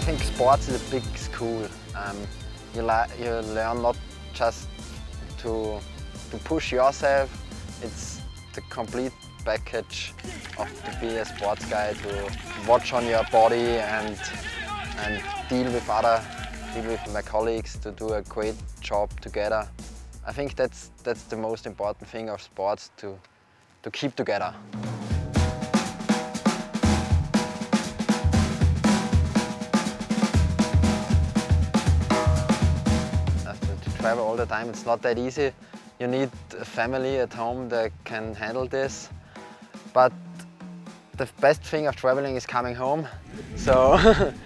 think sports is a big school. Um, you, you learn not just to, to push yourself, it's the complete package of to be a sports guy, to watch on your body and, and deal with other, deal with my colleagues, to do a great job together. I think that's, that's the most important thing of sports, to, to keep together. Travel all the time. It's not that easy. You need a family at home that can handle this. But the best thing of traveling is coming home. So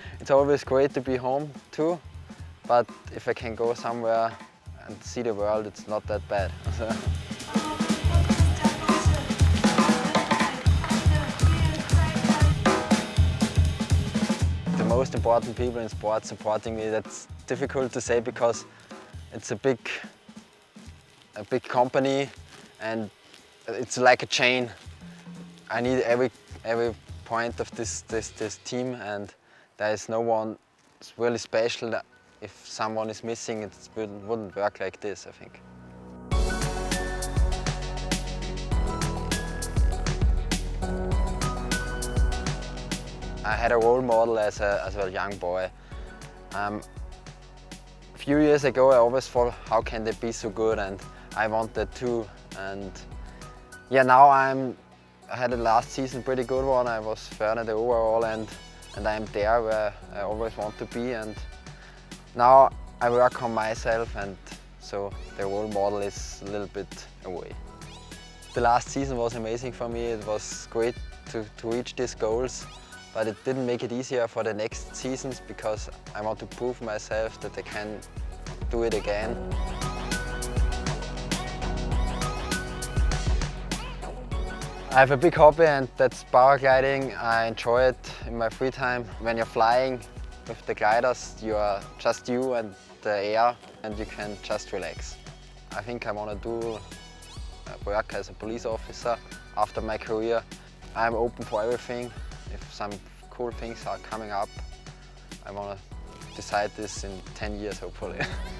it's always great to be home too. But if I can go somewhere and see the world, it's not that bad. the most important people in sports supporting me, that's difficult to say because it's a big, a big company and it's like a chain. I need every, every point of this, this, this team and there is no one really special. If someone is missing, it wouldn't work like this, I think. I had a role model as a, as a young boy. Um, few years ago I always thought how can they be so good? And I want that too and yeah now I'm I had a last season pretty good one. I was third in the overall and and I'm there where I always want to be. And now I work on myself and so the role model is a little bit away. The last season was amazing for me, it was great to, to reach these goals but it didn't make it easier for the next seasons because I want to prove myself that I can do it again. I have a big hobby and that's paragliding. I enjoy it in my free time. When you're flying with the gliders, you are just you and the air and you can just relax. I think I want to do uh, work as a police officer after my career. I'm open for everything if some cool things are coming up, I want to decide this in 10 years hopefully.